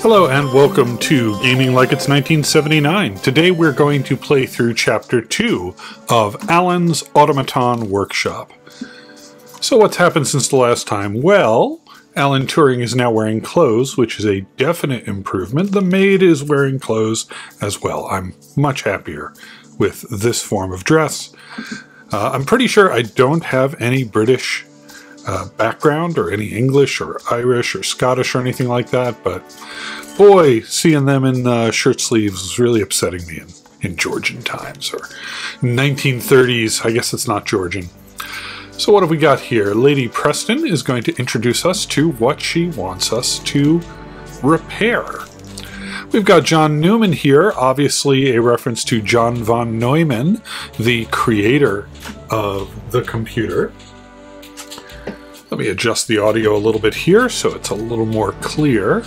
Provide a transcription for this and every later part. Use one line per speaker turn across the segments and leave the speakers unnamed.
Hello and welcome to Gaming Like It's 1979. Today we're going to play through Chapter 2 of Alan's Automaton Workshop. So what's happened since the last time? Well, Alan Turing is now wearing clothes, which is a definite improvement. The maid is wearing clothes as well. I'm much happier with this form of dress. Uh, I'm pretty sure I don't have any British uh, background or any English or Irish or Scottish or anything like that, but boy, seeing them in uh, shirt sleeves was really upsetting me in, in Georgian times or 1930s. I guess it's not Georgian. So, what have we got here? Lady Preston is going to introduce us to what she wants us to repair. We've got John Newman here, obviously a reference to John von Neumann, the creator of the computer. Let me adjust the audio a little bit here so it's a little more clear.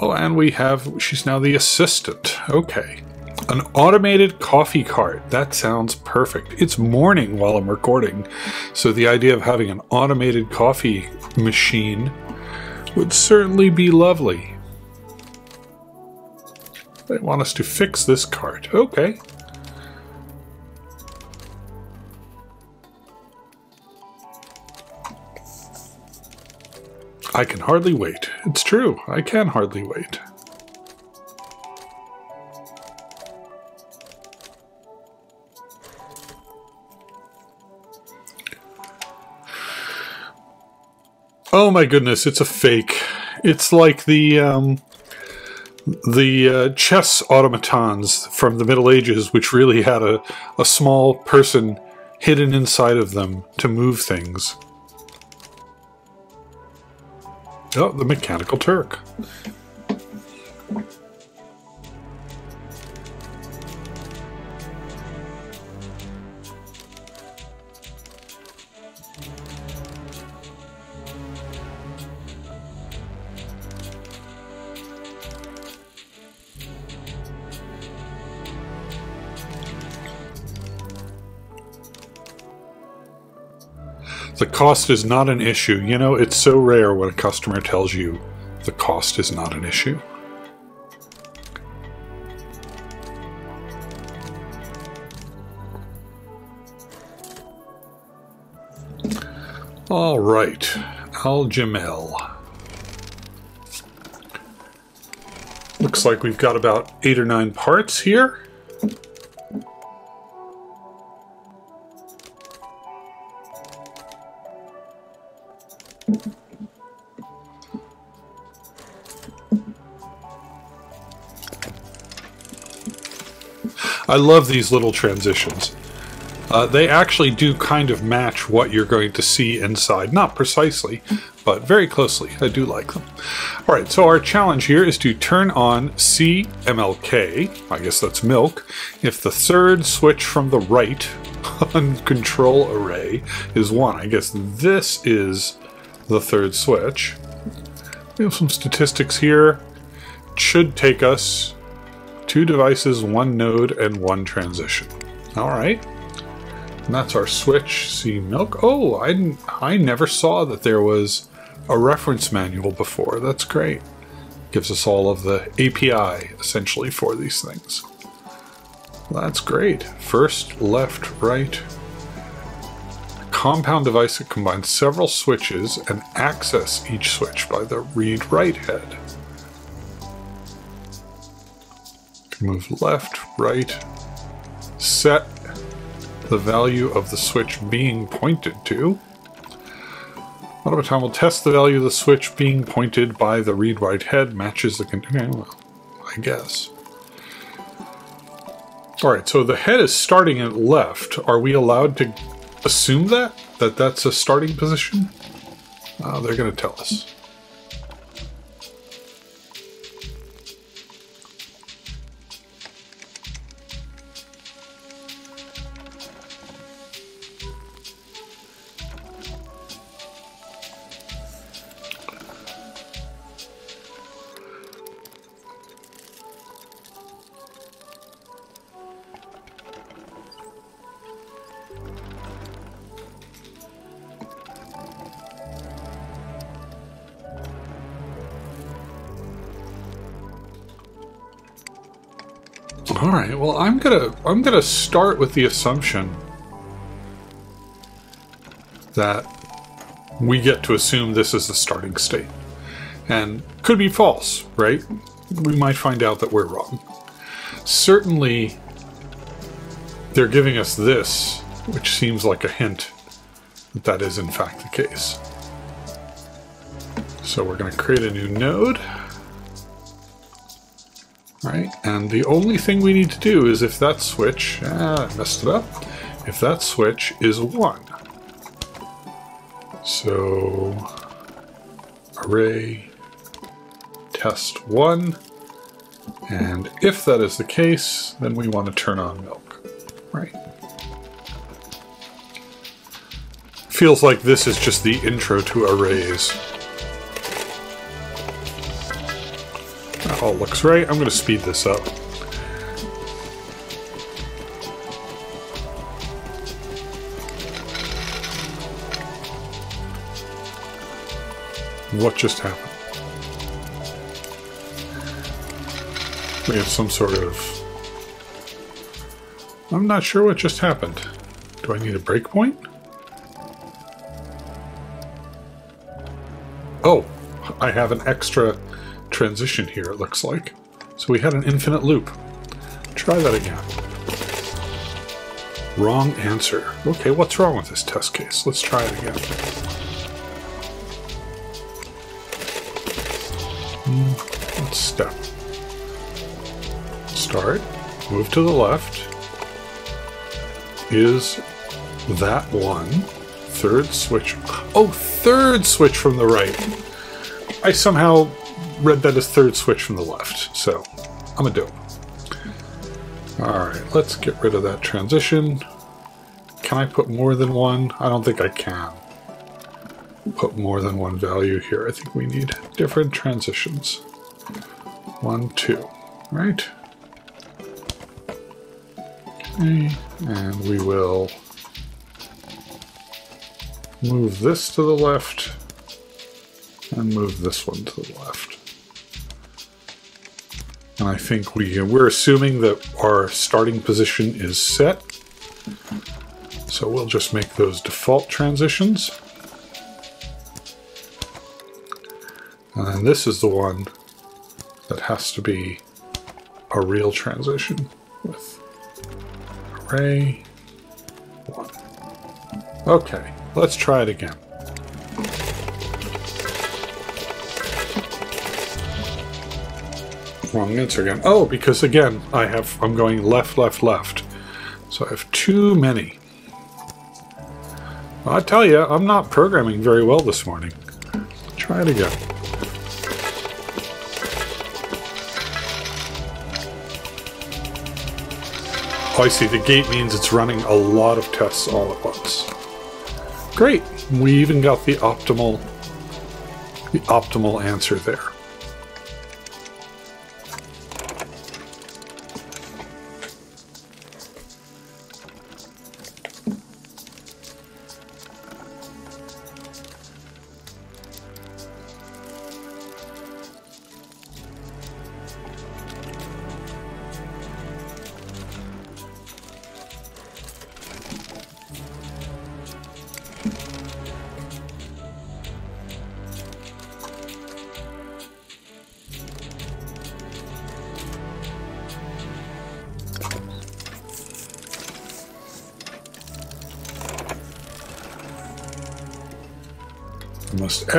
Oh, and we have, she's now the assistant. Okay. An automated coffee cart. That sounds perfect. It's morning while I'm recording, so the idea of having an automated coffee machine would certainly be lovely. They want us to fix this cart. Okay. I can hardly wait. It's true, I can hardly wait. Oh my goodness, it's a fake. It's like the um, the uh, chess automatons from the Middle Ages, which really had a, a small person hidden inside of them to move things. Oh, the Mechanical Turk. The cost is not an issue. You know, it's so rare when a customer tells you the cost is not an issue. All right, Al-Jamel. Looks like we've got about eight or nine parts here. I love these little transitions. Uh, they actually do kind of match what you're going to see inside. Not precisely, but very closely. I do like them. All right, so our challenge here is to turn on CMLK, I guess that's milk, if the third switch from the right on control array is 1. I guess this is the third switch. We have some statistics here. It should take us two devices, one node, and one transition. All right. And that's our switch. See milk. Oh, I, I never saw that there was a reference manual before. That's great. Gives us all of the API, essentially, for these things. That's great. First, left, right. A Compound device that combines several switches and access each switch by the read-write head. Move left, right, set the value of the switch being pointed to. Automaton will test the value of the switch being pointed by the read-write head matches the... Well, I guess. Alright, so the head is starting at left. Are we allowed to assume that? That that's a starting position? Uh, they're going to tell us. I'm gonna start with the assumption that we get to assume this is the starting state, and could be false, right? We might find out that we're wrong. Certainly, they're giving us this, which seems like a hint that that is in fact the case. So we're going to create a new node. Right, and the only thing we need to do is if that switch, ah, I messed it up, if that switch is 1. So, array test 1, and if that is the case, then we want to turn on milk, right? Feels like this is just the intro to arrays. All looks right. I'm going to speed this up. What just happened? We have some sort of... I'm not sure what just happened. Do I need a breakpoint? Oh, I have an extra transition here, it looks like. So we had an infinite loop. Try that again. Wrong answer. Okay, what's wrong with this test case? Let's try it again. Hmm, let's step. Start. Move to the left. Is that one. Third switch. Oh, third switch from the right. I somehow read that as third switch from the left, so I'm a dope. Alright, let's get rid of that transition. Can I put more than one? I don't think I can put more than one value here. I think we need different transitions. One, two, right? Okay, and we will move this to the left and move this one to the left. And I think we, we're assuming that our starting position is set. So we'll just make those default transitions. And this is the one that has to be a real transition with array one. Okay, let's try it again. Wrong answer again. Oh, because again, I have I'm going left, left, left. So I have too many. I tell you, I'm not programming very well this morning. Try it again. Oh, I see. The gate means it's running a lot of tests all at once. Great. We even got the optimal the optimal answer there.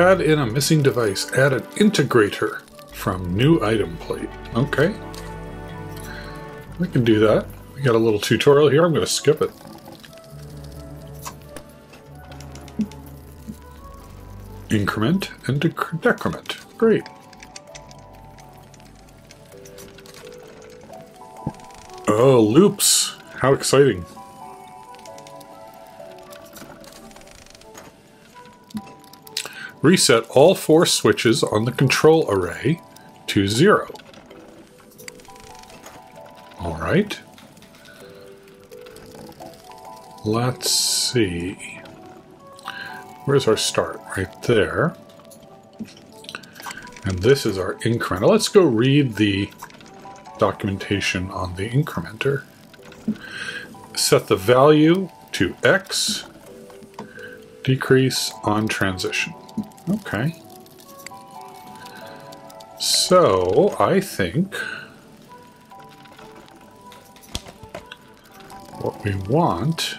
Add in a missing device. Add an integrator from new item plate. Okay. We can do that. We got a little tutorial here. I'm going to skip it. Increment and decrement. Great. Oh, loops. How exciting. Reset all four switches on the control array to zero. All right. Let's see. Where's our start? Right there. And this is our increment. Let's go read the documentation on the incrementer. Set the value to x, decrease on transition. Okay. So, I think what we want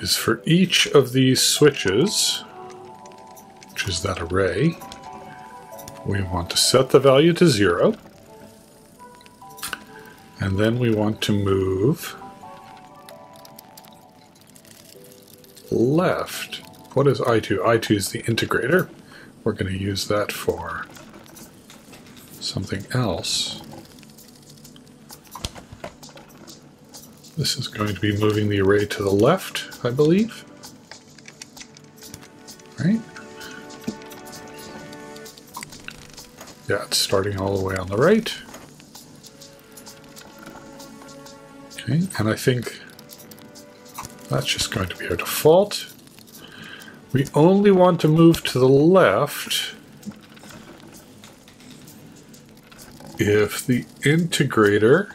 is for each of these switches, which is that array, we want to set the value to zero. And then we want to move left. What is I2? I2 is the integrator. We're going to use that for something else. This is going to be moving the array to the left, I believe. Right? Yeah, it's starting all the way on the right. Okay, and I think that's just going to be our default. We only want to move to the left if the integrator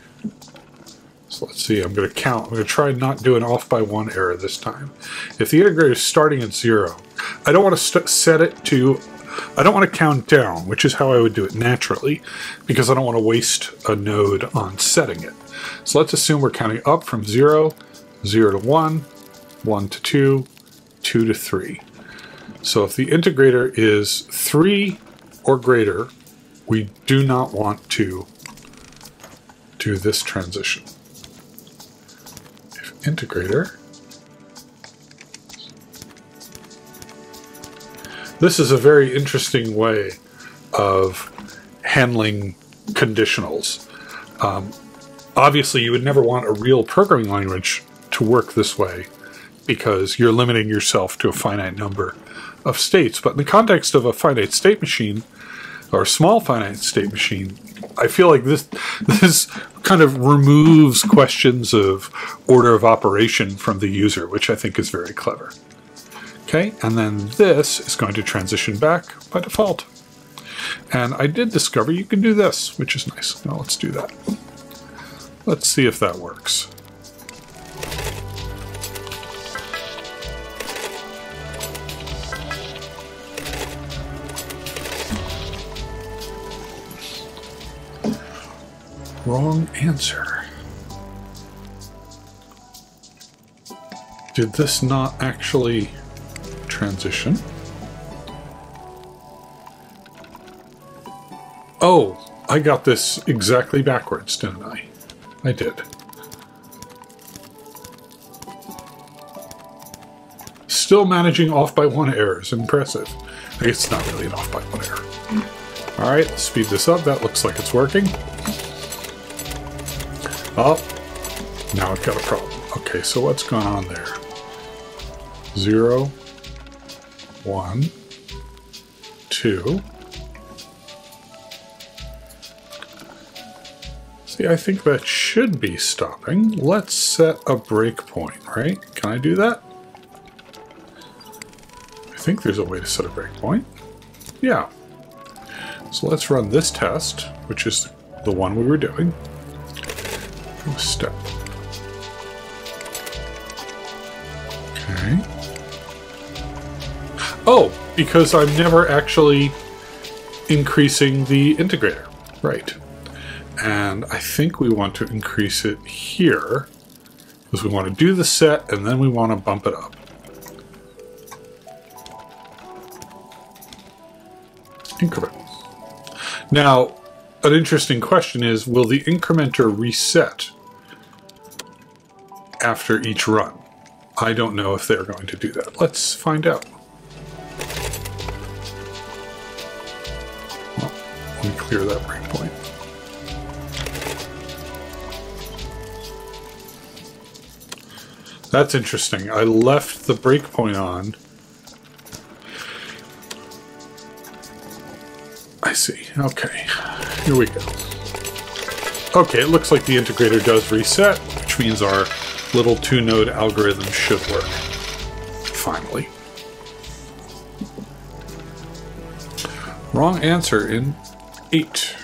so let's see, I'm going to count. I'm going to try not do an off by one error this time. If the integrator is starting at zero, I don't want to set it to, I don't want to count down, which is how I would do it naturally, because I don't want to waste a node on setting it. So let's assume we're counting up from zero, zero to one, one to two, two to three. So if the integrator is three or greater, we do not want to do this transition If integrator. This is a very interesting way of handling conditionals. Um, obviously, you would never want a real programming language to work this way because you're limiting yourself to a finite number of states. But in the context of a finite state machine, or a small finite state machine, I feel like this this kind of removes questions of order of operation from the user, which I think is very clever. Okay, and then this is going to transition back by default. And I did discover you can do this, which is nice. Now let's do that. Let's see if that works. Wrong answer. Did this not actually transition? Oh, I got this exactly backwards, didn't I? I did. Still managing off by one errors. impressive. It's not really an off by one error. All right, speed this up. That looks like it's working. Oh, now I've got a problem. Okay, so what's going on there? Zero, one, two. See, I think that should be stopping. Let's set a breakpoint, right? Can I do that? I think there's a way to set a breakpoint. Yeah. So let's run this test, which is the one we were doing step. Okay. Oh, because I'm never actually increasing the integrator. Right. And I think we want to increase it here because we want to do the set and then we want to bump it up. Increment. Now, an interesting question is, will the incrementer reset after each run? I don't know if they're going to do that. Let's find out. Well, let me clear that breakpoint. That's interesting. I left the breakpoint on I see. Okay. Here we go. Okay, it looks like the integrator does reset, which means our little two-node algorithm should work. Finally. Wrong answer in 8.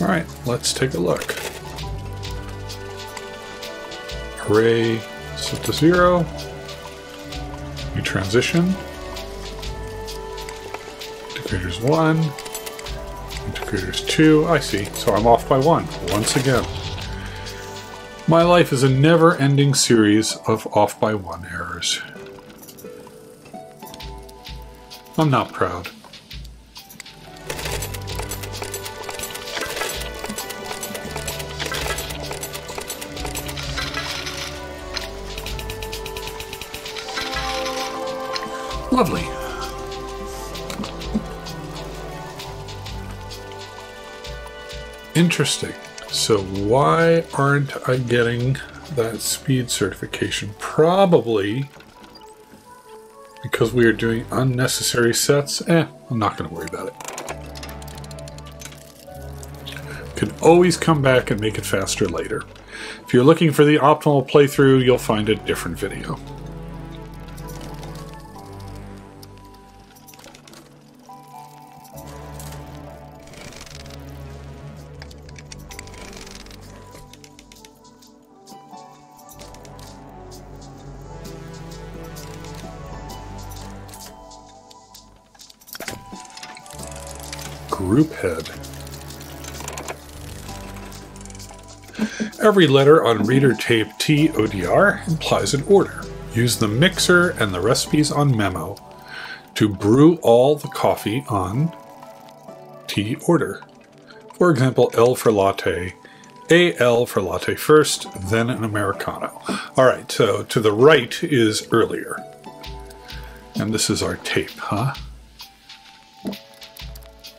Alright, let's take a look. Array set to 0. New transition. Integrators 1. Integrators 2. I see. So I'm off by 1 once again. My life is a never-ending series of off by 1 errors. I'm not proud. Lovely. Interesting. So why aren't I getting that speed certification? Probably because we are doing unnecessary sets. Eh, I'm not going to worry about it. Can always come back and make it faster later. If you're looking for the optimal playthrough, you'll find a different video. Group head. Every letter on reader tape TODR implies an order. Use the mixer and the recipes on memo to brew all the coffee on T order. For example, L for latte, AL for latte first, then an Americano. All right, so to the right is earlier. And this is our tape, huh?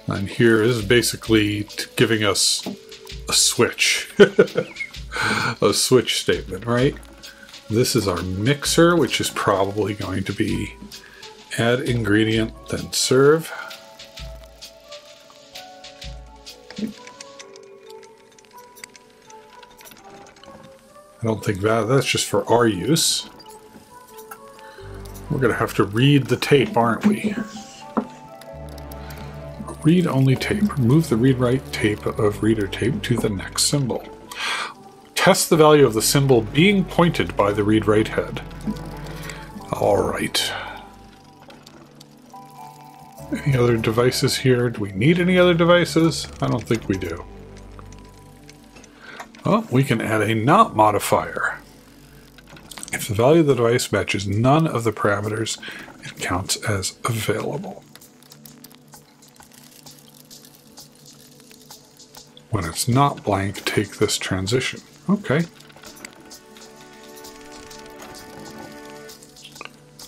And here is basically giving us a switch. a switch statement, right? This is our mixer, which is probably going to be add ingredient, then serve. I don't think that, that's just for our use. We're to have to read the tape, aren't we? Read-only tape. Move the read-write tape of reader tape to the next symbol. Test the value of the symbol being pointed by the read-write head. All right. Any other devices here? Do we need any other devices? I don't think we do. Oh, we can add a not modifier. If the value of the device matches none of the parameters, it counts as available. When it's not blank, take this transition. Okay.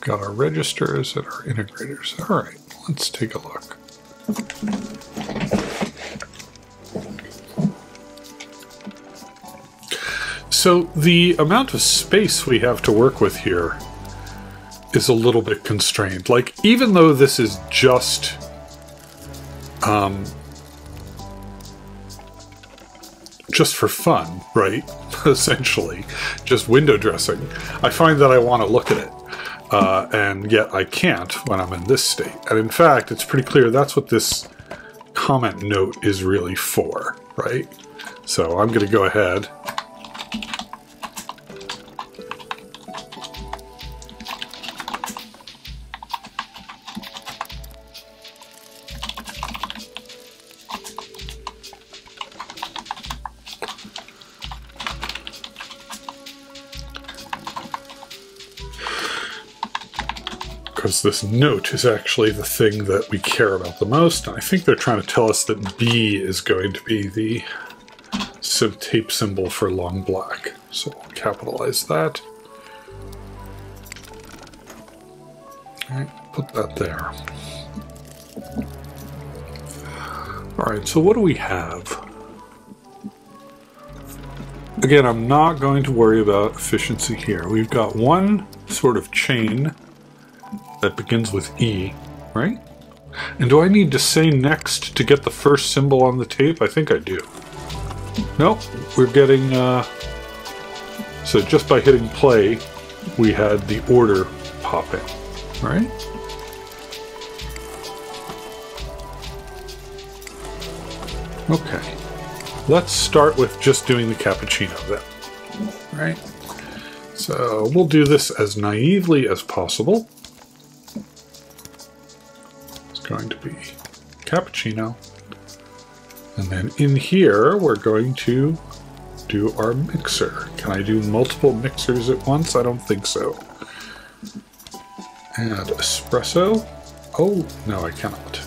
Got our registers and our integrators. All right, let's take a look. So the amount of space we have to work with here is a little bit constrained. Like, even though this is just um, just for fun, right? Essentially, just window dressing. I find that I want to look at it, uh, and yet I can't when I'm in this state. And in fact, it's pretty clear that's what this comment note is really for, right? So I'm going to go ahead because this note is actually the thing that we care about the most. I think they're trying to tell us that B is going to be the tape symbol for long black. So I'll capitalize that. Alright, put that there. Alright, so what do we have? Again, I'm not going to worry about efficiency here. We've got one sort of chain that begins with E, right? And do I need to say next to get the first symbol on the tape? I think I do. Nope, we're getting, uh, so just by hitting play, we had the order popping, right? Okay, let's start with just doing the cappuccino then, right? So we'll do this as naively as possible. Going to be cappuccino. And then in here, we're going to do our mixer. Can I do multiple mixers at once? I don't think so. Add espresso. Oh, no, I cannot.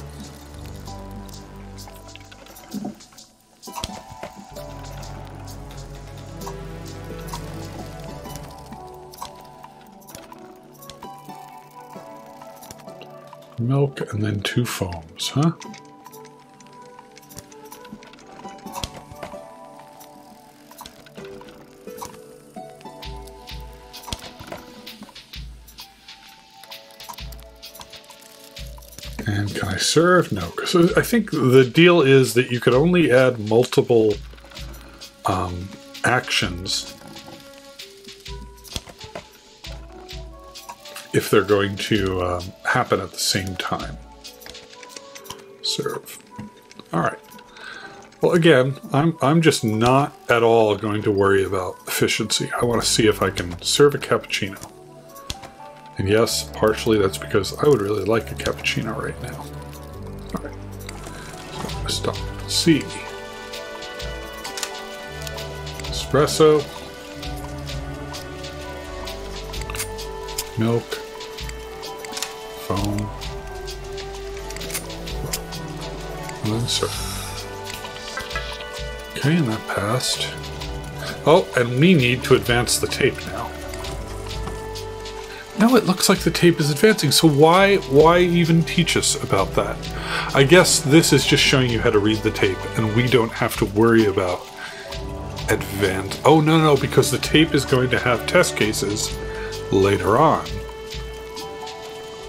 Milk and then two foams, huh? And can I serve? No. So I think the deal is that you could only add multiple um, actions if they're going to um, happen at the same time. Serve. All right. Well, again, I'm, I'm just not at all going to worry about efficiency. I want to see if I can serve a cappuccino. And yes, partially that's because I would really like a cappuccino right now. So I'm going to stop. C. Espresso. Milk. Okay, and that passed. Oh, and we need to advance the tape now. No, it looks like the tape is advancing, so why why even teach us about that? I guess this is just showing you how to read the tape, and we don't have to worry about advance. Oh, no, no, because the tape is going to have test cases later on.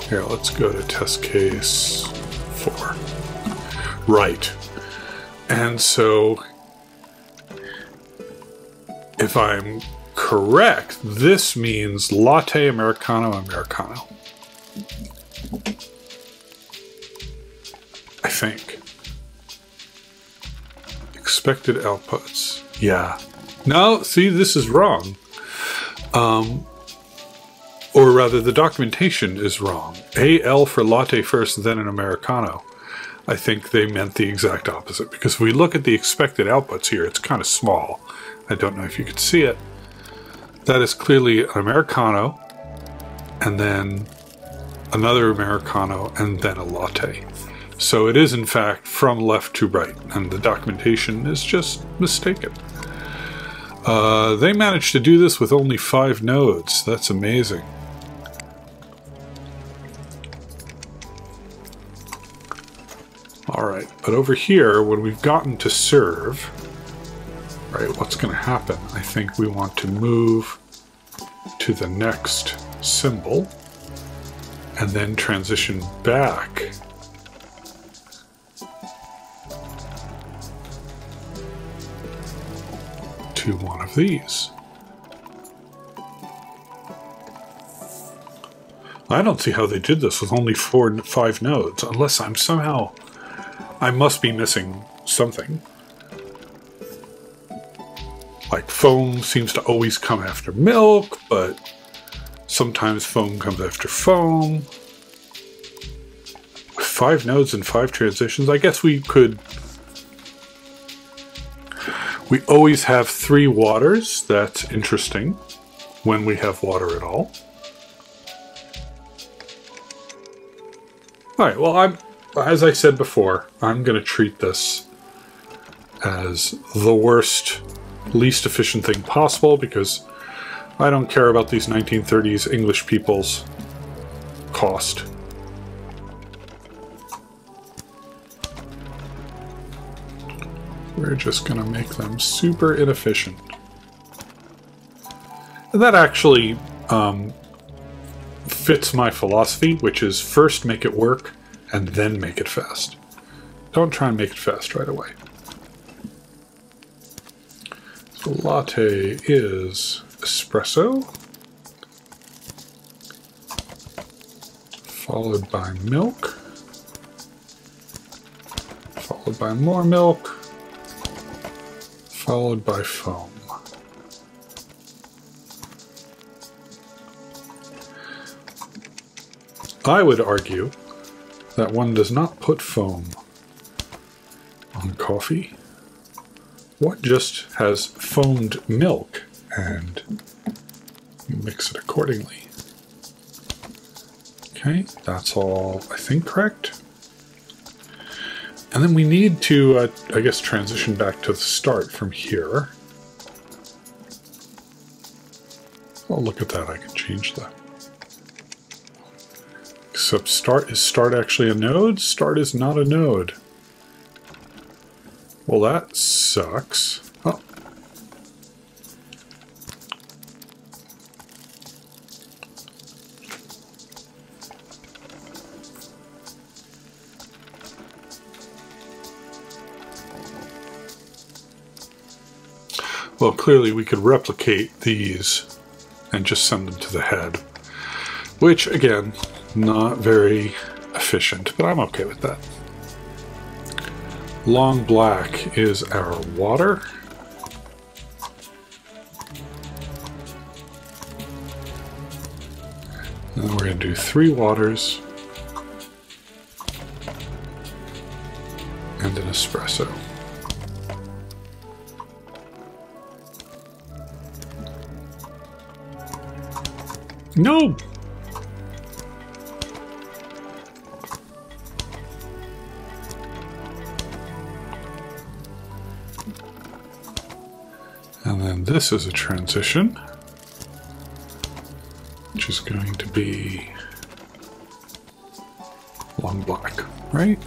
Here, let's go to test case 4. Right. And so, if I'm correct, this means latte, americano, americano. I think. Expected outputs. Yeah. No, see, this is wrong. Um, or rather, the documentation is wrong. AL for latte first, then an Americano. I think they meant the exact opposite because if we look at the expected outputs here, it's kind of small. I don't know if you could see it. That is clearly an Americano, and then another Americano, and then a latte. So it is, in fact, from left to right, and the documentation is just mistaken. Uh, they managed to do this with only five nodes. That's amazing. All right, but over here, when we've gotten to serve, right, what's going to happen? I think we want to move to the next symbol and then transition back to one of these. I don't see how they did this with only four, five nodes, unless I'm somehow... I must be missing something. Like foam seems to always come after milk, but sometimes foam comes after foam. Five nodes and five transitions, I guess we could we always have three waters. That's interesting when we have water at all. All right, well, I'm, as I said before, I'm going to treat this as the worst, least efficient thing possible because I don't care about these 1930s English people's cost. We're just going to make them super inefficient. And that actually um, fits my philosophy, which is first make it work and then make it fast. Don't try and make it fast right away. Latte is espresso, followed by milk, followed by more milk, followed by foam. I would argue that one does not put foam on coffee. What just has foamed milk and mix it accordingly. Okay, that's all I think correct. And then we need to, uh, I guess, transition back to the start from here. Oh, look at that. I can change that. Except start, is start actually a node? Start is not a node. Well, that sucks. Oh. Well, clearly we could replicate these and just send them to the head. Which, again, not very efficient, but I'm okay with that. Long black is our water. And we're going to do three waters and an espresso. No! This is a transition, which is going to be long black, right?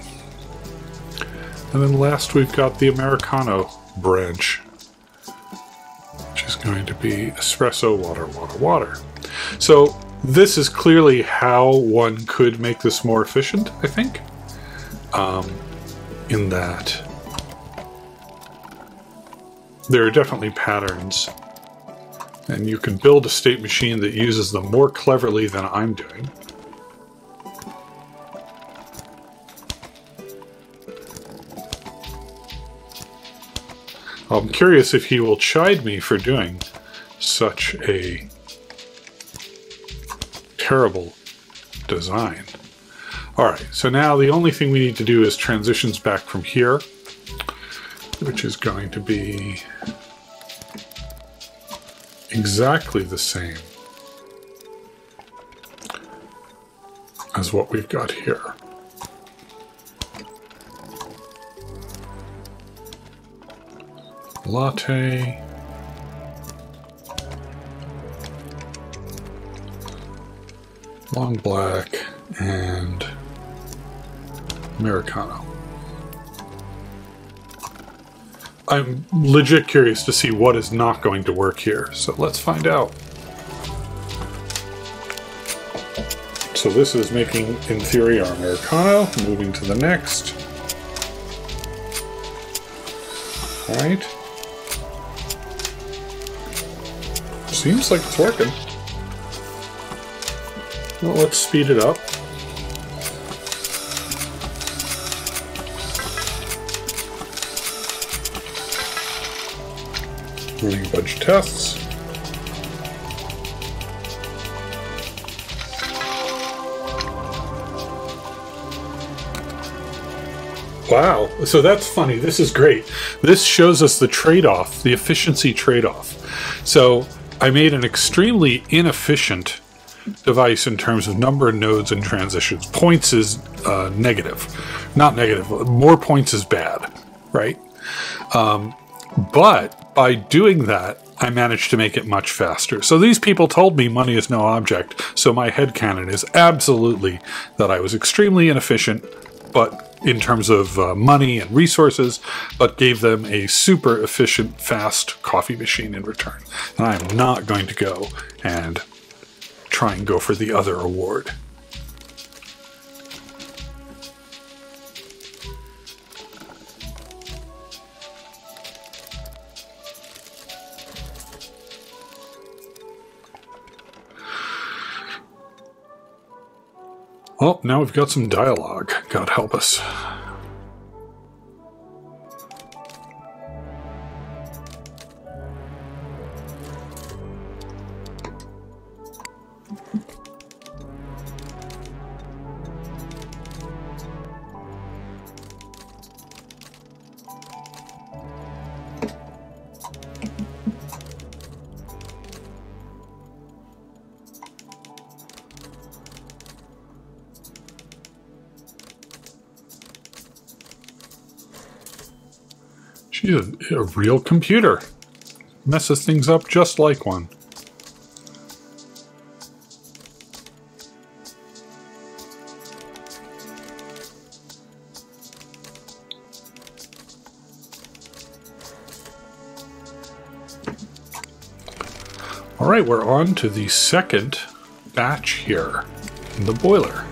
And then last we've got the Americano branch, which is going to be espresso, water, water, water. So this is clearly how one could make this more efficient, I think. Um, in that there are definitely patterns, and you can build a state machine that uses them more cleverly than I'm doing. I'm curious if he will chide me for doing such a terrible design. Alright, so now the only thing we need to do is transitions back from here, which is going to be exactly the same as what we've got here. Latte. long black, and Americano. I'm legit curious to see what is not going to work here, so let's find out. So this is making, in theory, our Americano, moving to the next. Alright. Seems like it's working. Well, let's speed it up. Running a bunch of tests. Wow, so that's funny. This is great. This shows us the trade-off, the efficiency trade-off. So I made an extremely inefficient device in terms of number of nodes and transitions. Points is uh, negative, not negative. More points is bad, right? Um, but by doing that, I managed to make it much faster. So these people told me money is no object. So my head headcanon is absolutely that I was extremely inefficient, but in terms of uh, money and resources, but gave them a super efficient, fast coffee machine in return. And I am not going to go and try and go for the other award. Well, now we've got some dialogue. God help us. A, a real computer. Messes things up just like one. All right, we're on to the second batch here in the boiler.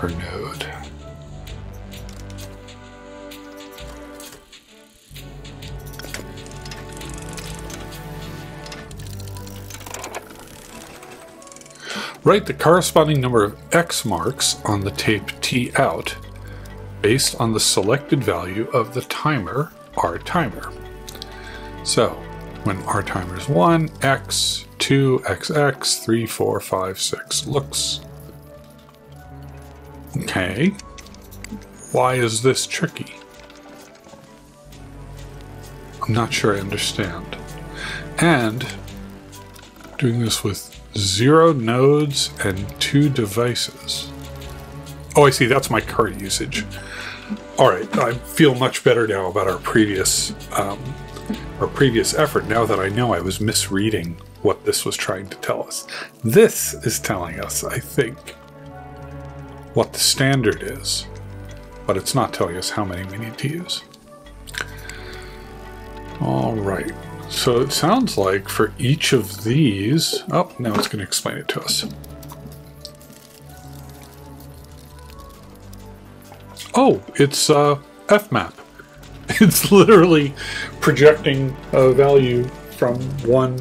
Mapper node. Write the corresponding number of X marks on the tape T out based on the selected value of the timer R timer. So when R timer is 1, X, 2, XX, 3, 4, 5, 6 looks. Okay. Why is this tricky? I'm not sure I understand. And doing this with zero nodes and two devices. Oh, I see. That's my card usage. All right, I feel much better now about our previous um, our previous effort. Now that I know I was misreading what this was trying to tell us, this is telling us, I think, what the standard is, but it's not telling us how many we need to use. All right. So it sounds like for each of these, oh, now it's going to explain it to us. Oh, it's uh, FMAP. It's literally projecting a value from one.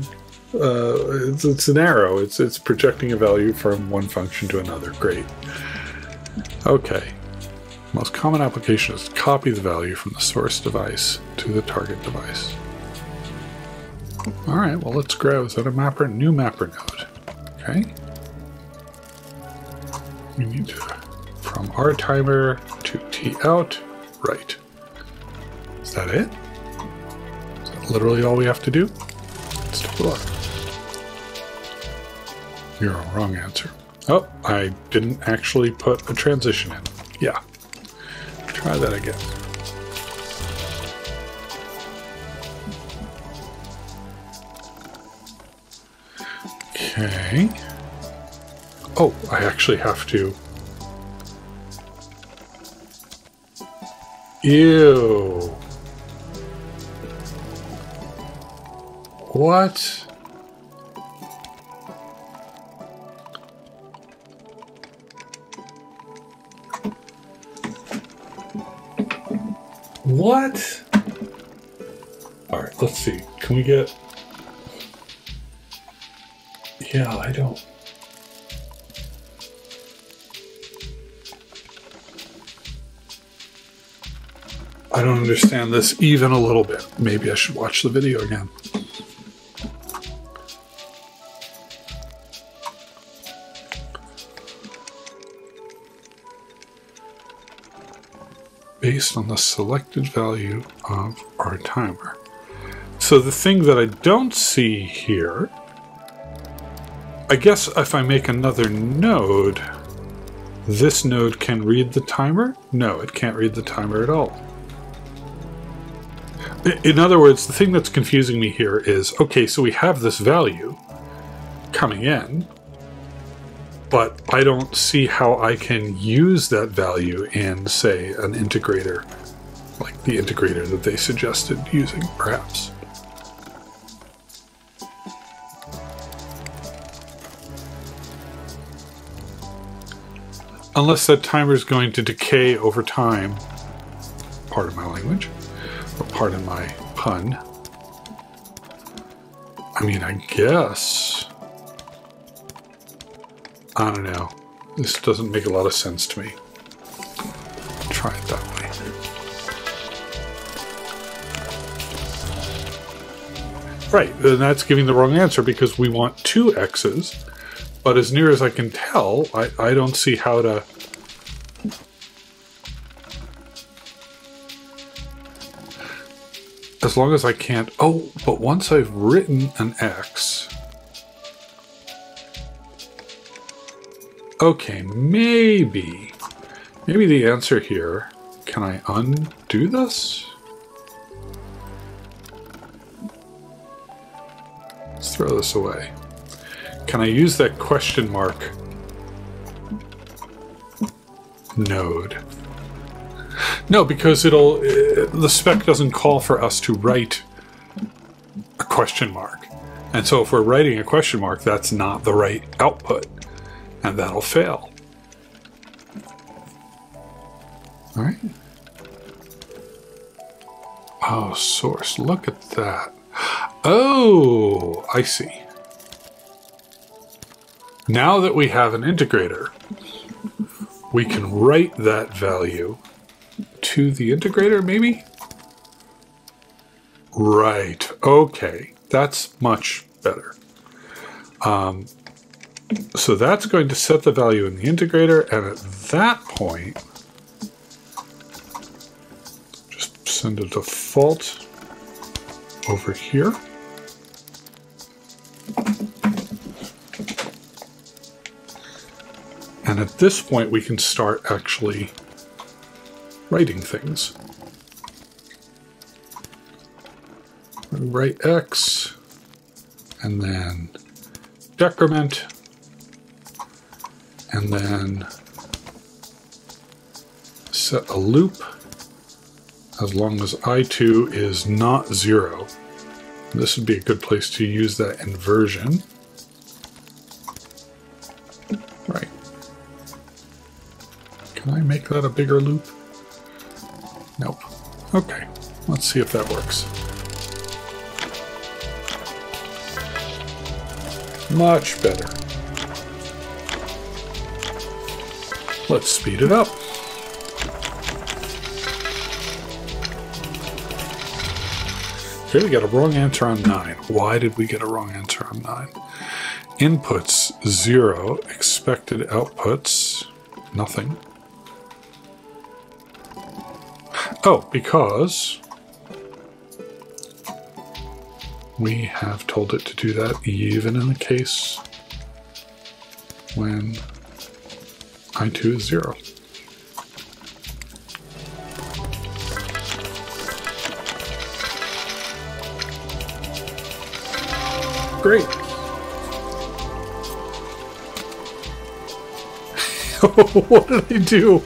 Uh, it's, it's an arrow. It's it's projecting a value from one function to another. Great. Okay. Most common application is to copy the value from the source device to the target device. All right. Well, let's grab. That a mapper? New mapper node. Okay. We need to from our timer to T out, right. Is that it? Is that literally all we have to do? Let's take a look. You're a wrong answer. Oh, I didn't actually put a transition in. Yeah. Try that again. Okay. Oh, I actually have to Ew. What? What? All right, let's see. Can we get... Yeah, I don't... I don't understand this even a little bit. Maybe I should watch the video again. Based on the selected value of our timer. So the thing that I don't see here, I guess if I make another node, this node can read the timer? No, it can't read the timer at all. In other words, the thing that's confusing me here is okay, so we have this value coming in, but I don't see how I can use that value in, say, an integrator, like the integrator that they suggested using, perhaps. Unless that timer is going to decay over time, part of my language pardon my pun. I mean, I guess. I don't know. This doesn't make a lot of sense to me. Try it that way. Right, then that's giving the wrong answer because we want two x's, but as near as I can tell, I, I don't see how to... As long as I can't... Oh, but once I've written an x, Okay, maybe. Maybe the answer here. Can I undo this? Let's throw this away. Can I use that question mark node? No, because it'll uh, the spec doesn't call for us to write a question mark. And so if we're writing a question mark, that's not the right output, and that'll fail. All right. Oh, source. Look at that. Oh, I see. Now that we have an integrator, we can write that value to the integrator, maybe? Right. Okay. That's much better. Um, so that's going to set the value in the integrator, and at that point, just send a default over here. And at this point, we can start actually writing things. Write X, and then decrement, and then set a loop as long as I2 is not zero. This would be a good place to use that inversion. Right. Can I make that a bigger loop? Nope. Okay, let's see if that works. Much better. Let's speed it up. Okay, we got a wrong answer on 9. Why did we get a wrong answer on 9? Inputs 0, expected outputs nothing. Oh, because we have told it to do that even in the case when I2 is 0. Great. what did I do?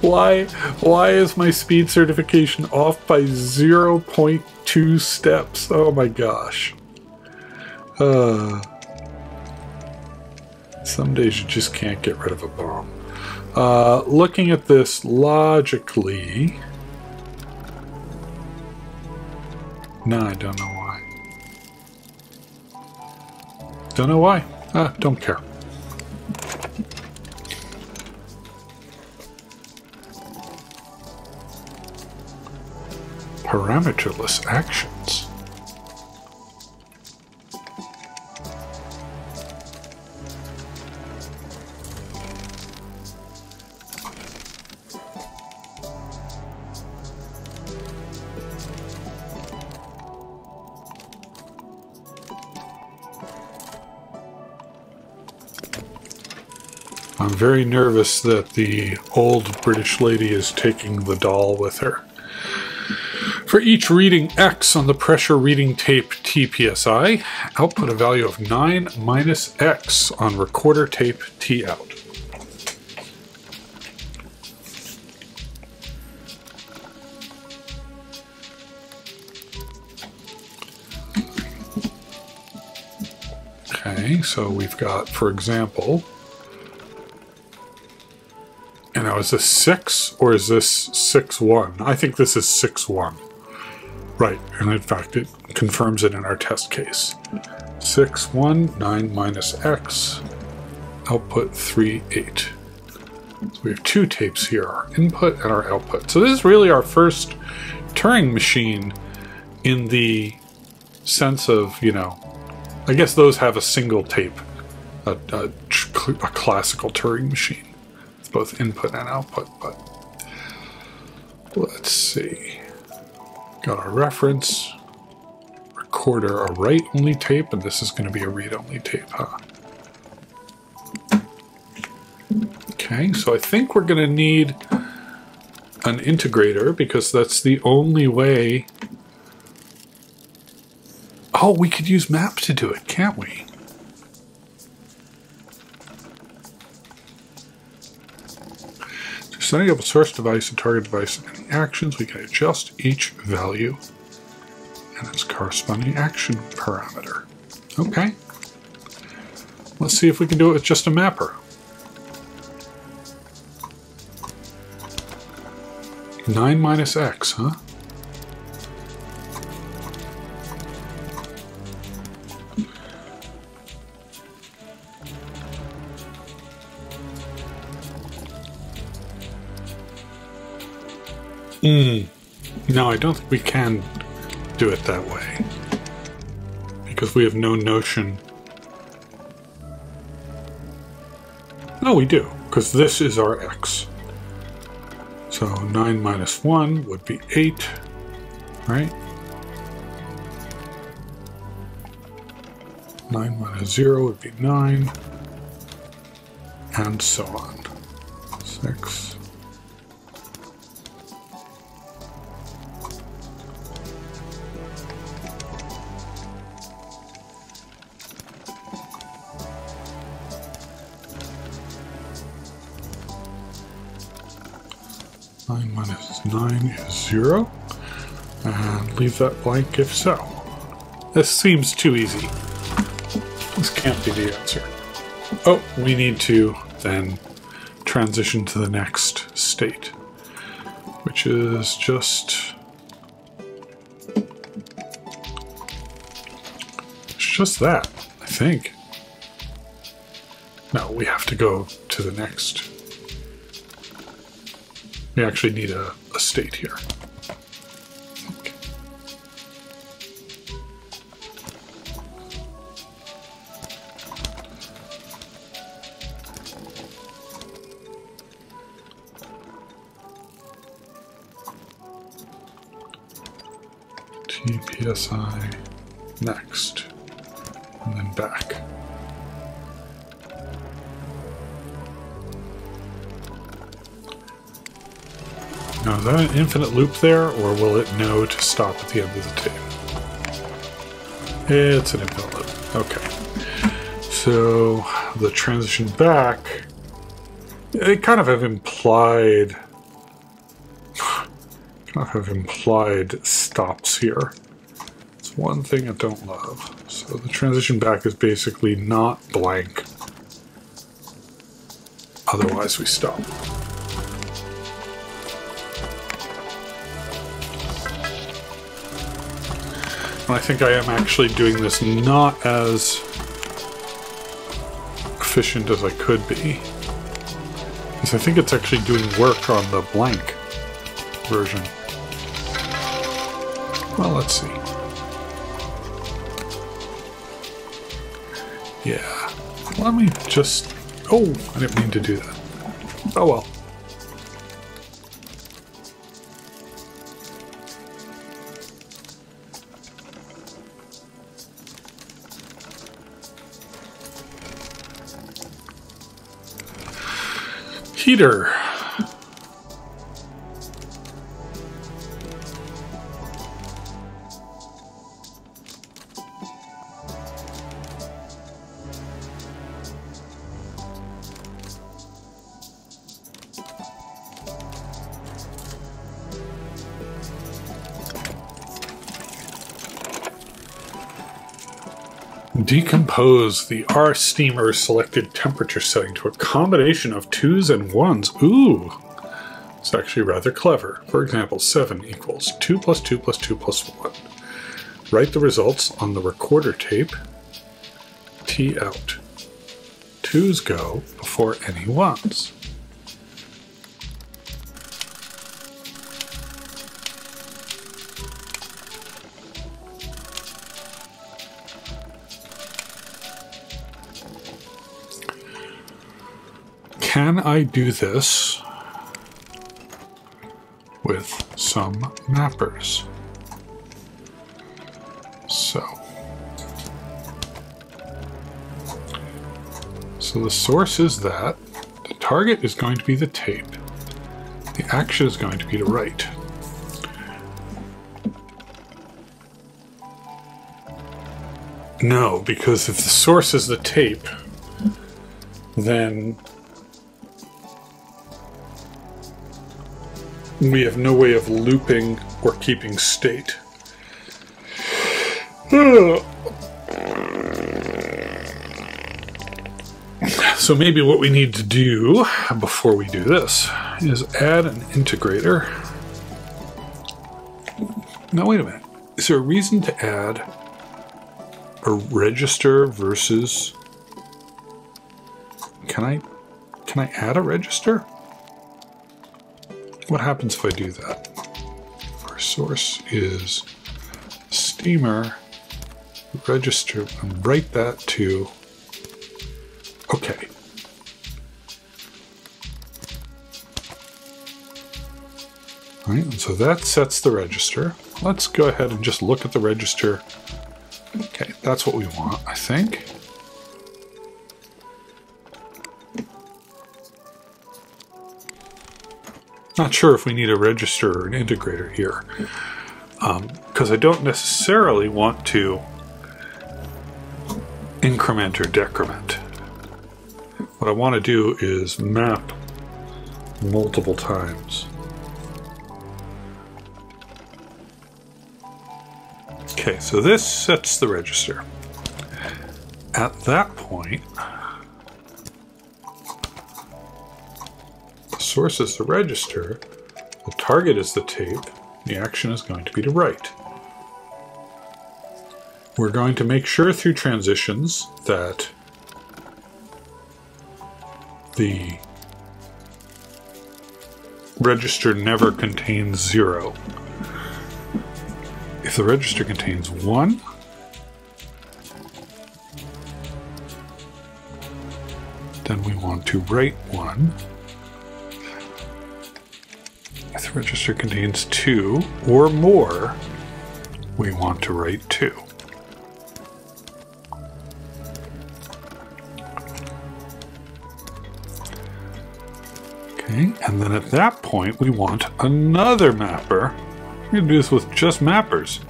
why why is my speed certification off by 0.2 steps? Oh my gosh. Uh, some days you just can't get rid of a bomb. Uh, looking at this logically... No, I don't know why. Don't know why. Ah, don't care. parameterless actions. Very nervous that the old British lady is taking the doll with her. For each reading X on the pressure reading tape TPSI, output a value of 9 minus X on recorder tape T out. Okay, so we've got, for example, is this 6 or is this 6 1? I think this is 6 1. Right, and in fact it confirms it in our test case. 6, 1, 9 minus x, output 3, 8. So we have two tapes here, our input and our output. So this is really our first Turing machine in the sense of, you know, I guess those have a single tape, a, a, a classical Turing machine. Both input and output, but let's see. Got our reference. Recorder, a write-only tape, and this is going to be a read-only tape, huh? Okay, so I think we're going to need an integrator because that's the only way. Oh, we could use map to do it, can't we? Setting up a source device and target device and any actions, we can adjust each value and its corresponding action parameter. Okay. Let's see if we can do it with just a mapper. 9 minus x, huh? I don't think we can do it that way. Because we have no notion. No, we do, because this is our x. So 9 minus 1 would be 8, right? 9 minus 0 would be 9, and so on. 6. 0. And leave that blank if so. This seems too easy. This can't be the answer. Oh, we need to then transition to the next state, which is just... It's just that, I think. No, we have to go to the next we actually need a, a state here. TPSI next, and then back. Now, is that an infinite loop there, or will it know to stop at the end of the tape? It's an infinite loop. Okay. So, the transition back, they kind of have implied, kind of have implied stops here. One thing I don't love. So the transition back is basically not blank. Otherwise we stop. And I think I am actually doing this not as efficient as I could be. Because I think it's actually doing work on the blank version. Well, let's see. Yeah. Let me just... Oh, I didn't mean to do that. Oh well. Heater. Decompose the R steamer selected temperature setting to a combination of twos and ones. Ooh, it's actually rather clever. For example, 7 equals 2 plus 2 plus 2 plus 1. Write the results on the recorder tape. T out. Twos go before any ones. Can I do this with some mappers? So. So the source is that. The target is going to be the tape. The action is going to be to write. No, because if the source is the tape, then we have no way of looping or keeping state. So maybe what we need to do before we do this is add an integrator. Now wait a minute. Is there a reason to add a register versus can I can I add a register? What happens if I do that? Our source is steamer register and write that to okay. All right, and so that sets the register. Let's go ahead and just look at the register. Okay, that's what we want, I think. Not sure if we need a register or an integrator here, because um, I don't necessarily want to increment or decrement. What I want to do is map multiple times. Okay, so this sets the register. At that point, source is the register, the target is the tape, the action is going to be to write. We're going to make sure through transitions that the register never contains zero. If the register contains one, then we want to write one. Register contains two or more, we want to write two. Okay, and then at that point we want another mapper. We're to do this with just mappers.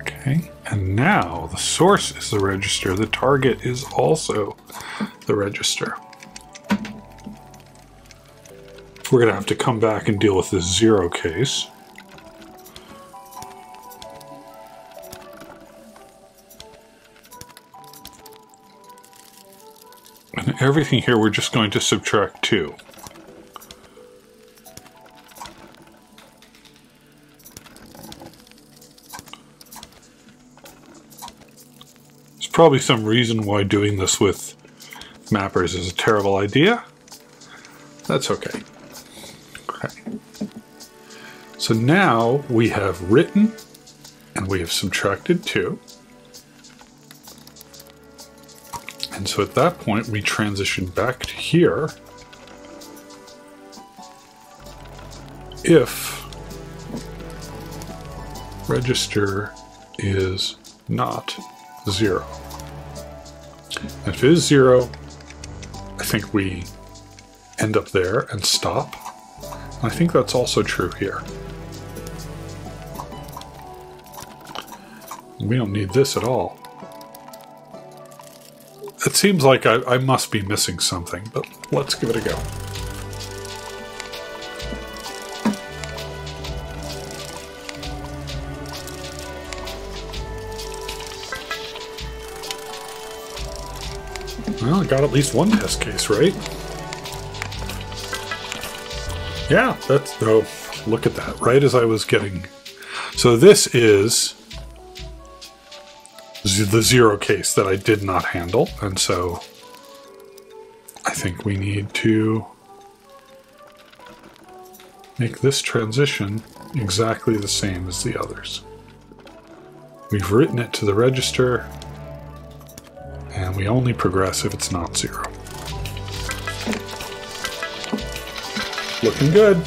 Okay, and now the source is the register, the target is also the register. We're going to have to come back and deal with this zero case. And everything here we're just going to subtract 2. There's probably some reason why doing this with mappers is a terrible idea. That's okay. Okay. So now we have written and we have subtracted 2. And so at that point, we transition back to here. If register is not zero. And if it is zero, I think we end up there and stop. I think that's also true here. We don't need this at all. It seems like I, I must be missing something, but let's give it a go. Well, I got at least one test case, right? Yeah, that's, oh, look at that, right as I was getting. So this is the zero case that I did not handle, and so I think we need to make this transition exactly the same as the others. We've written it to the register, and we only progress if it's not zero. Looking good.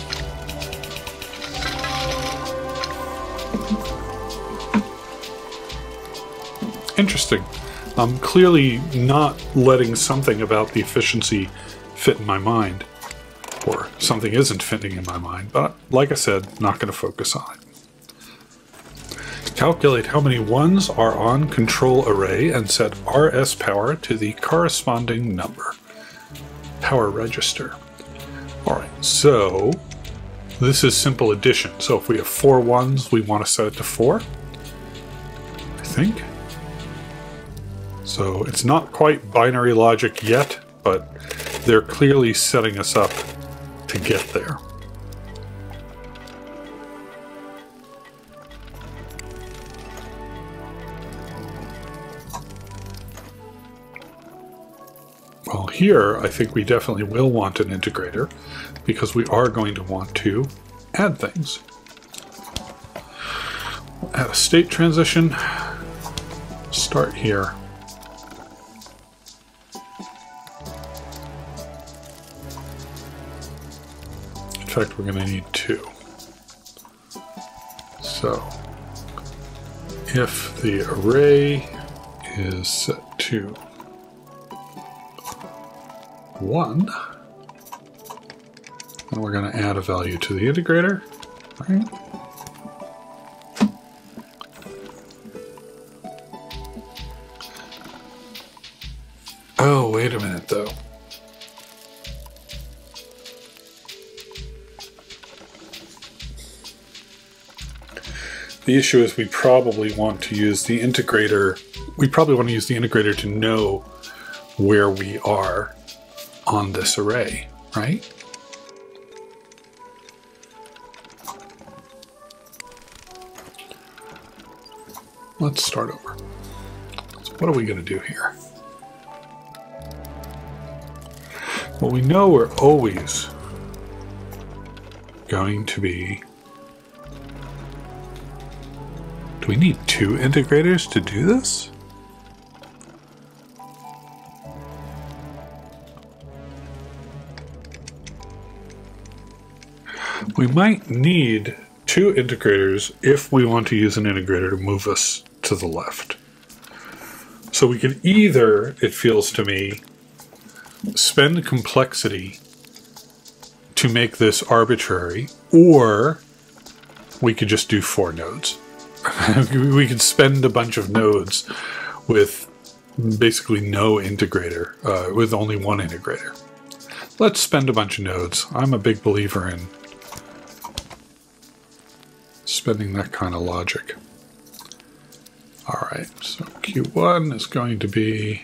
I'm clearly not letting something about the efficiency fit in my mind. Or something isn't fitting in my mind, but like I said, not going to focus on it. Calculate how many ones are on control array and set RS power to the corresponding number. Power register. Alright, so this is simple addition. So if we have four ones, we want to set it to four. I think. So it's not quite binary logic yet, but they're clearly setting us up to get there. Well, here I think we definitely will want an integrator because we are going to want to add things. add a state transition. Start here. Fact, we're going to need two. So, if the array is set to 1. And we're going to add a value to the integrator. Right? Oh, wait a minute though. The issue is we probably want to use the integrator. We probably want to use the integrator to know where we are on this array, right? Let's start over. So what are we going to do here? Well, we know we're always going to be... we need two integrators to do this? We might need two integrators if we want to use an integrator to move us to the left. So we can either, it feels to me, spend complexity to make this arbitrary, or we could just do four nodes. we could spend a bunch of nodes with basically no integrator, uh, with only one integrator. Let's spend a bunch of nodes. I'm a big believer in spending that kind of logic. All right, so Q1 is going to be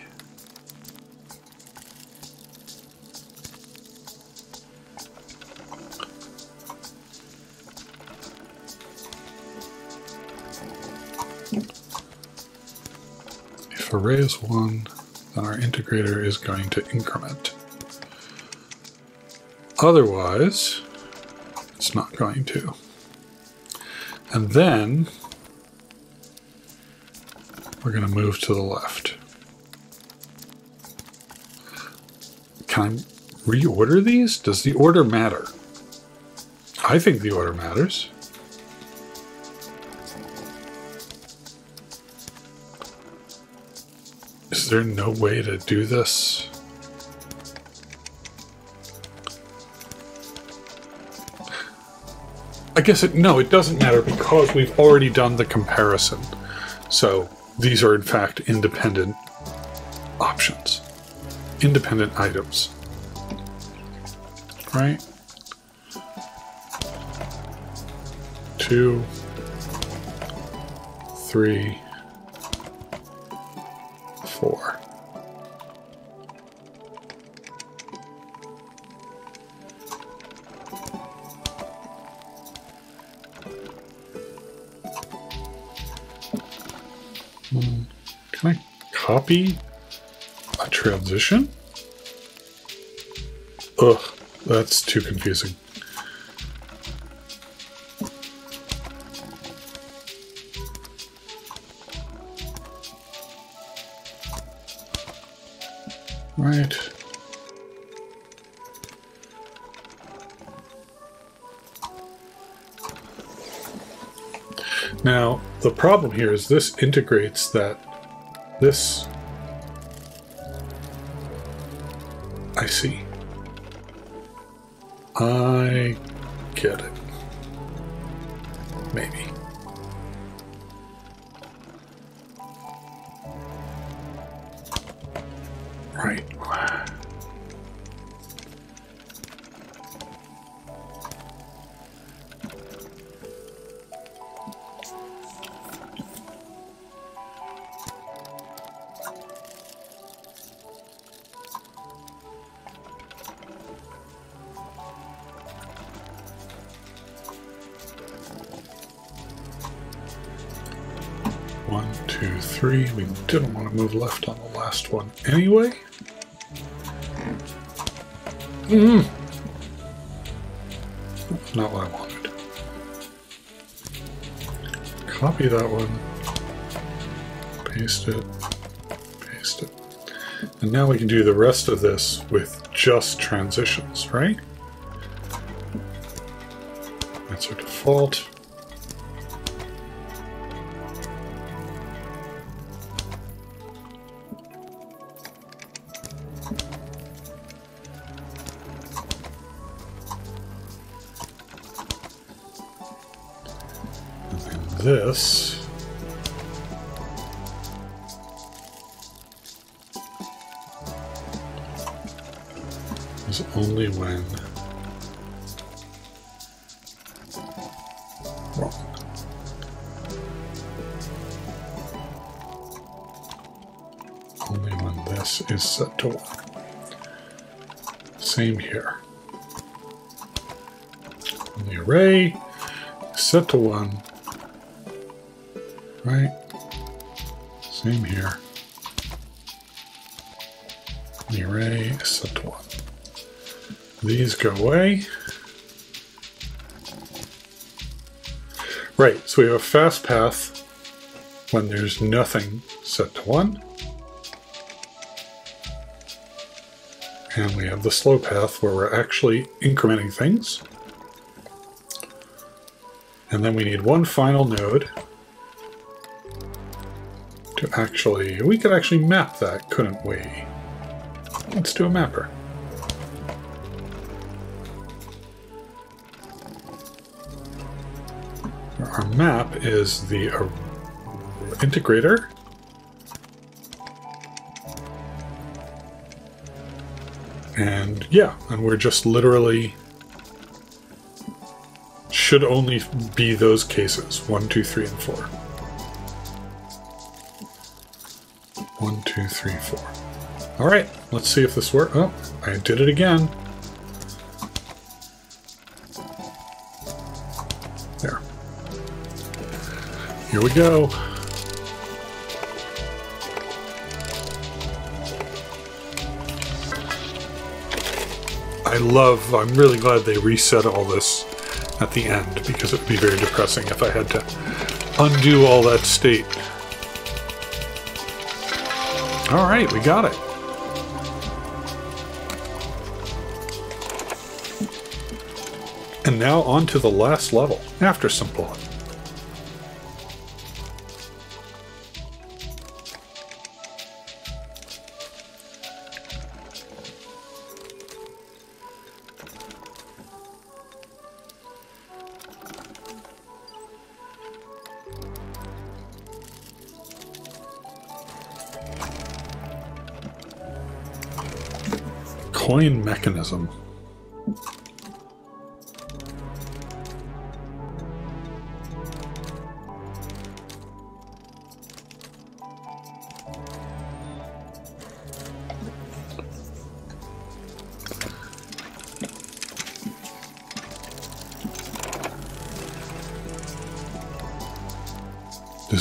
array is 1, then our integrator is going to increment. Otherwise, it's not going to. And then we're going to move to the left. Can I reorder these? Does the order matter? I think the order matters. Is there no way to do this? I guess it, no, it doesn't matter because we've already done the comparison. So these are in fact independent options, independent items, right? Two, three, copy a transition? Ugh, that's too confusing. Right. Now, the problem here is this integrates that This. I see. I get it. Maybe. Three. We didn't want to move left on the last one anyway. Mm. Not what I wanted. Copy that one. Paste it. Paste it. And now we can do the rest of this with just transitions, right? That's our default. Set to one, right? Same here. The array set to one. These go away. Right, so we have a fast path when there's nothing set to one. And we have the slow path where we're actually incrementing things. And then we need one final node to actually, we could actually map that, couldn't we? Let's do a mapper. Our map is the uh, integrator. And yeah, and we're just literally should only be those cases one, two, three, and four. One, two, three, four. All right, let's see if this works. Oh, I did it again. There. Here we go. I love, I'm really glad they reset all this at the end because it would be very depressing if I had to undo all that state. All right, we got it. And now on to the last level after some Simplot. Coin mechanism.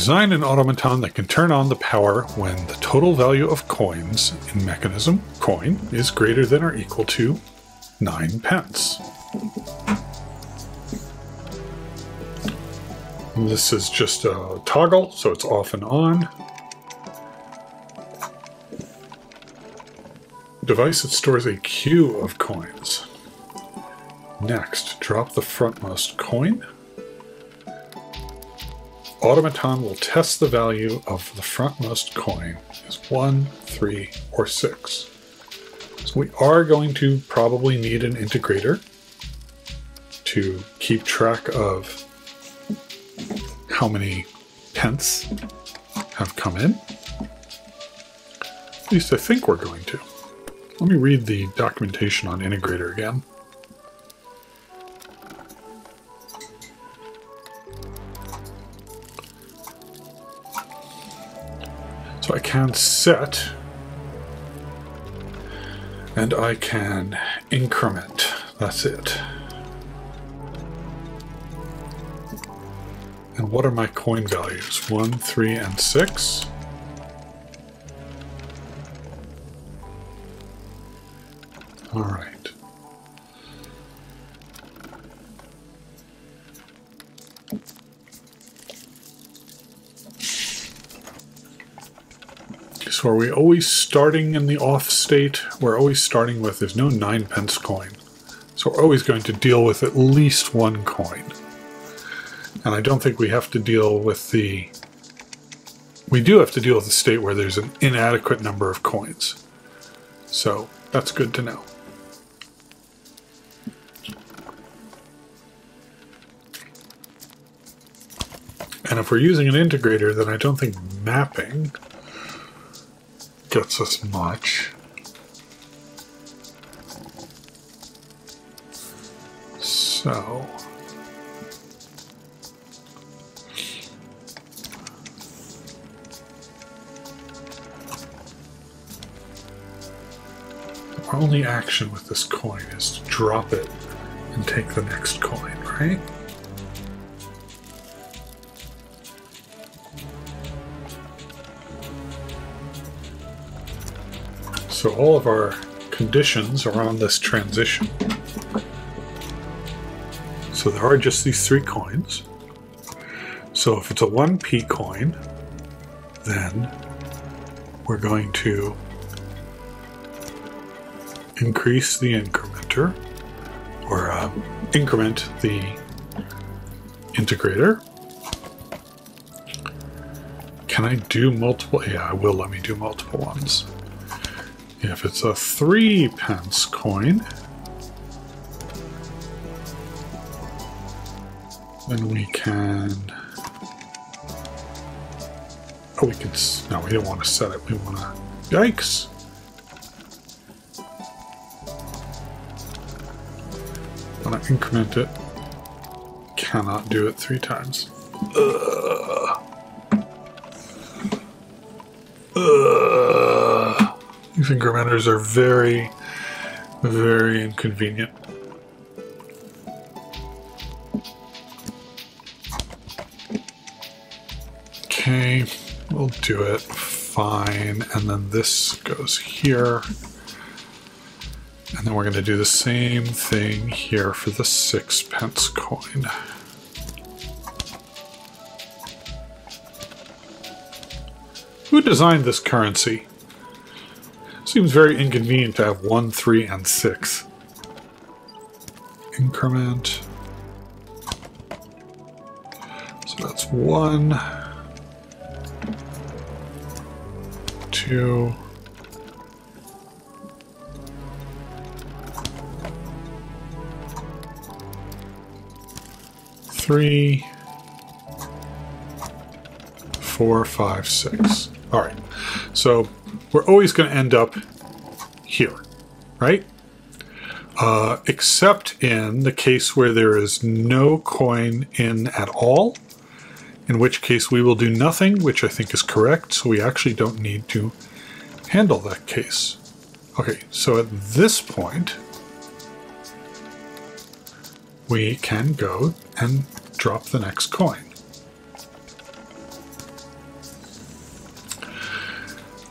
Design an automaton that can turn on the power when the total value of coins in mechanism coin is greater than or equal to 9 pence. This is just a toggle, so it's off and on. Device that stores a queue of coins. Next, drop the frontmost coin. Automaton will test the value of the frontmost coin is 1, 3, or 6. So we are going to probably need an integrator to keep track of how many pence have come in. At least I think we're going to. Let me read the documentation on integrator again. Can set and I can increment. That's it. And what are my coin values? 1, 3, and 6. Are we always starting in the off state? We're always starting with, there's no nine pence coin. So we're always going to deal with at least one coin. And I don't think we have to deal with the, we do have to deal with the state where there's an inadequate number of coins. So that's good to know. And if we're using an integrator, then I don't think mapping gets us much. So... Our only action with this coin is to drop it and take the next coin, right? So all of our conditions are on this transition. So there are just these three coins. So if it's a 1p coin, then we're going to increase the incrementer or uh, increment the integrator. Can I do multiple? Yeah, I will let me do multiple ones. If it's a three pence coin, then we can. Oh, we can. No, we don't want to set it. We want to. Yikes! Want to increment it. Cannot do it three times. Ugh. Incrementers are very, very inconvenient. Okay, we'll do it. Fine. And then this goes here. And then we're going to do the same thing here for the sixpence coin. Who designed this currency? Seems very inconvenient to have 1, 3, and 6. Increment. So that's 1, 2, three, four, five, six. All right. So we're always going to end up here, right? Uh, except in the case where there is no coin in at all, in which case we will do nothing, which I think is correct, so we actually don't need to handle that case. Okay, so at this point, we can go and drop the next coin.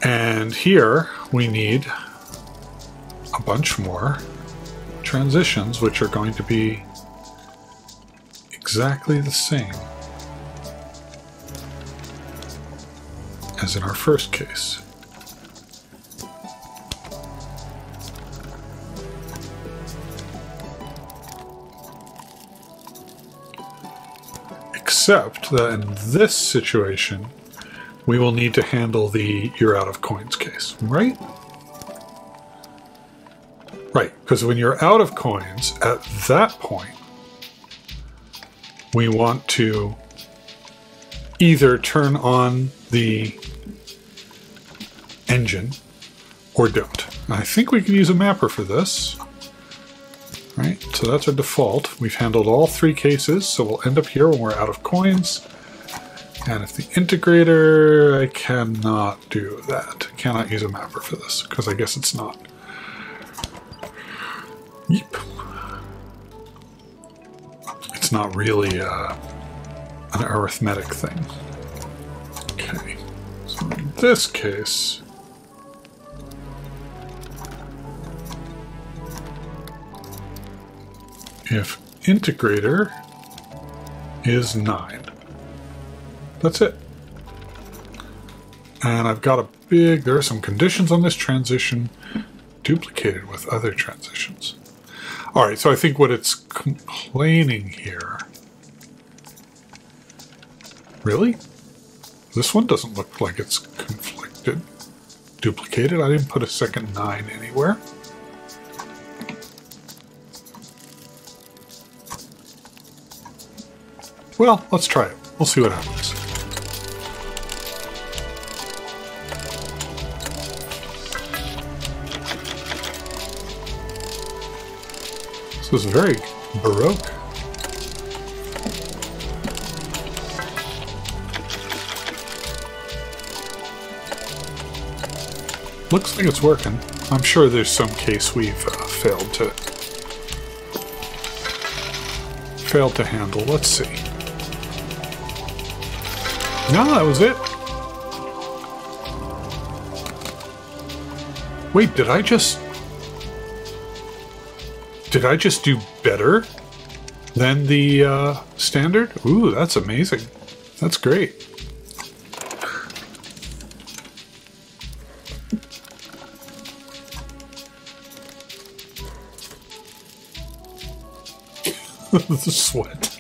And here we need a bunch more transitions, which are going to be exactly the same as in our first case. Except that in this situation, we will need to handle the you're out of coins case, right? Right, because when you're out of coins, at that point, we want to either turn on the engine or don't. I think we can use a mapper for this. Right, so that's our default. We've handled all three cases, so we'll end up here when we're out of coins. And if the integrator, I cannot do that. Cannot use a mapper for this, because I guess it's not. Yep. It's not really uh, an arithmetic thing. Okay, so in this case, if integrator is 9. That's it. And I've got a big, there are some conditions on this transition duplicated with other transitions. All right, so I think what it's complaining here. Really? This one doesn't look like it's conflicted. Duplicated? I didn't put a second 9 anywhere. Well, let's try it. We'll see what happens. Is very baroque. Looks like it's working. I'm sure there's some case we've uh, failed to failed to handle. Let's see. No, that was it. Wait, did I just... Did I just do better than the uh, standard? Ooh, that's amazing. That's great. the sweat.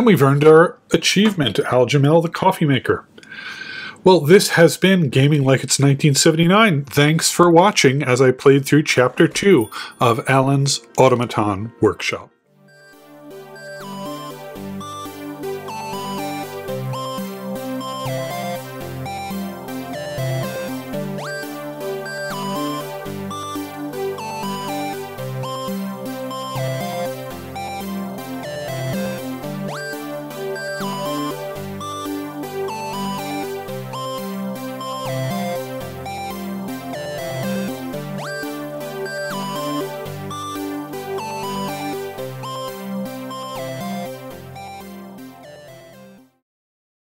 And we've earned our achievement, Al Jamel the Coffee Maker. Well, this has been Gaming Like It's 1979. Thanks for watching as I played through Chapter 2 of Alan's Automaton Workshop.